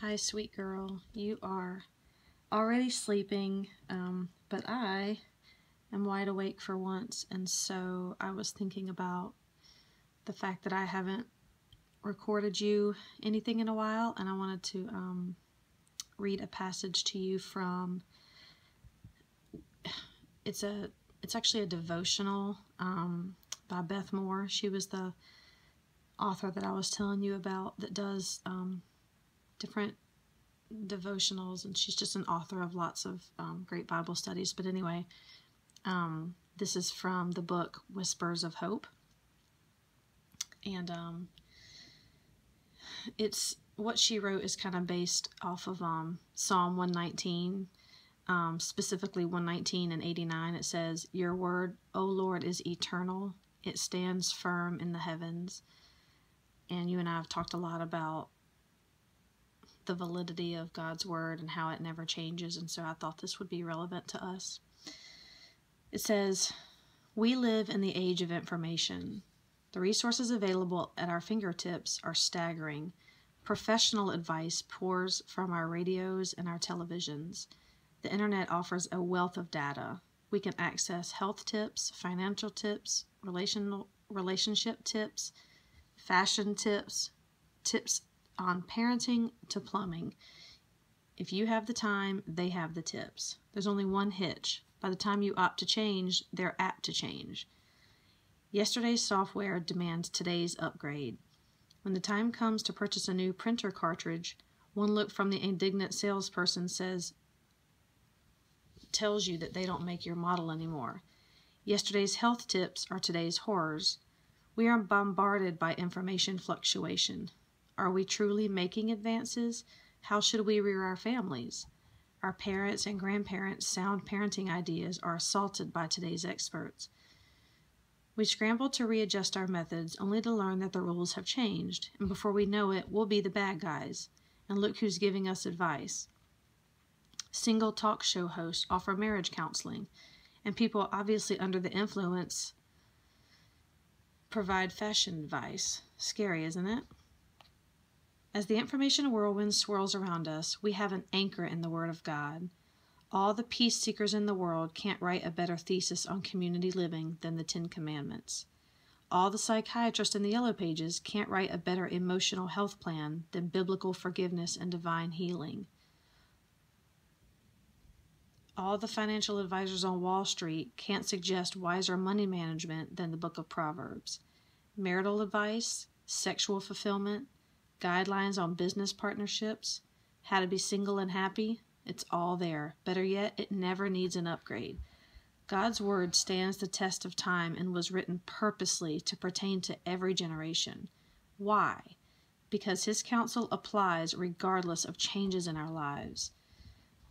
Hi, sweet girl. You are already sleeping, um, but I am wide awake for once, and so I was thinking about the fact that I haven't recorded you anything in a while, and I wanted to um, read a passage to you from. It's a. It's actually a devotional um, by Beth Moore. She was the author that I was telling you about that does um, different devotionals, and she's just an author of lots of um, great Bible studies. But anyway, um, this is from the book Whispers of Hope, and um, it's what she wrote is kind of based off of um, Psalm 119. Um, specifically 119 and 89 it says your word o lord is eternal it stands firm in the heavens and you and i have talked a lot about the validity of God's word and how it never changes, and so I thought this would be relevant to us. It says, We live in the age of information. The resources available at our fingertips are staggering. Professional advice pours from our radios and our televisions. The internet offers a wealth of data. We can access health tips, financial tips, relational relationship tips, fashion tips, tips on parenting to plumbing. If you have the time, they have the tips. There's only one hitch. By the time you opt to change, they're apt to change. Yesterday's software demands today's upgrade. When the time comes to purchase a new printer cartridge, one look from the indignant salesperson says, tells you that they don't make your model anymore. Yesterday's health tips are today's horrors. We are bombarded by information fluctuation. Are we truly making advances? How should we rear our families? Our parents and grandparents' sound parenting ideas are assaulted by today's experts. We scramble to readjust our methods only to learn that the rules have changed, and before we know it, we'll be the bad guys. And look who's giving us advice. Single talk show hosts offer marriage counseling, and people obviously under the influence provide fashion advice. Scary, isn't it? As the information whirlwind swirls around us, we have an anchor in the Word of God. All the peace seekers in the world can't write a better thesis on community living than the Ten Commandments. All the psychiatrists in the Yellow Pages can't write a better emotional health plan than biblical forgiveness and divine healing. All the financial advisors on Wall Street can't suggest wiser money management than the book of Proverbs. Marital advice, sexual fulfillment, guidelines on business partnerships, how to be single and happy, it's all there. Better yet, it never needs an upgrade. God's Word stands the test of time and was written purposely to pertain to every generation. Why? Because His counsel applies regardless of changes in our lives.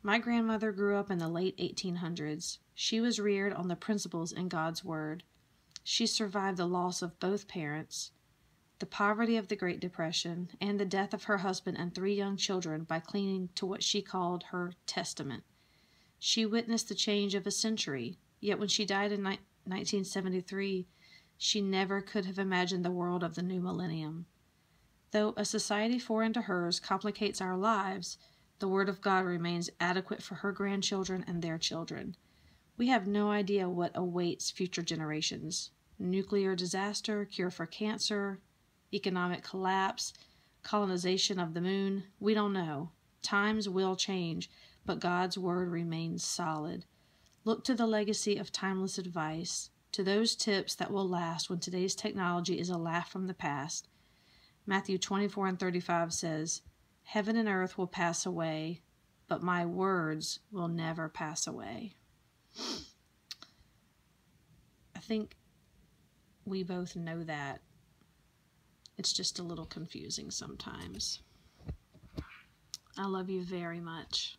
My grandmother grew up in the late 1800s. She was reared on the principles in God's Word. She survived the loss of both parents the poverty of the Great Depression, and the death of her husband and three young children by clinging to what she called her testament. She witnessed the change of a century, yet when she died in 1973, she never could have imagined the world of the new millennium. Though a society foreign to hers complicates our lives, the Word of God remains adequate for her grandchildren and their children. We have no idea what awaits future generations nuclear disaster, cure for cancer, economic collapse, colonization of the moon. We don't know. Times will change, but God's word remains solid. Look to the legacy of timeless advice, to those tips that will last when today's technology is a laugh from the past. Matthew 24 and 35 says, Heaven and earth will pass away, but my words will never pass away. I think we both know that it's just a little confusing sometimes. I love you very much.